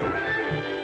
Música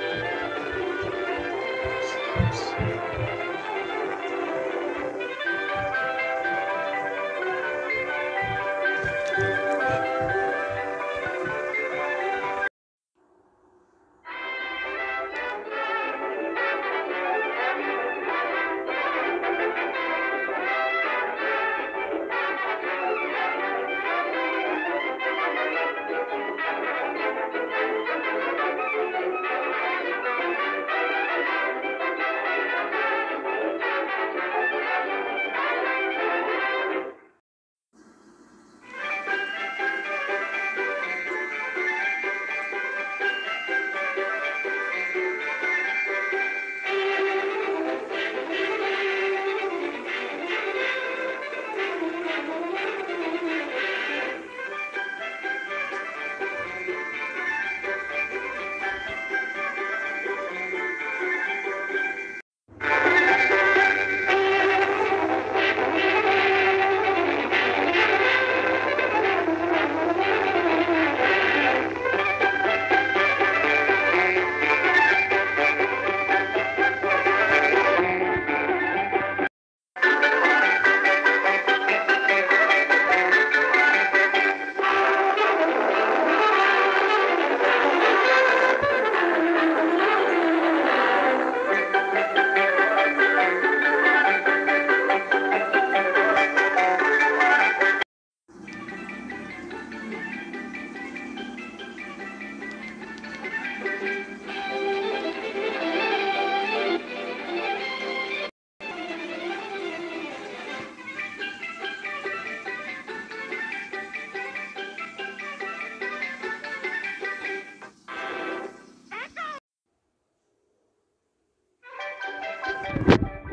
Bye.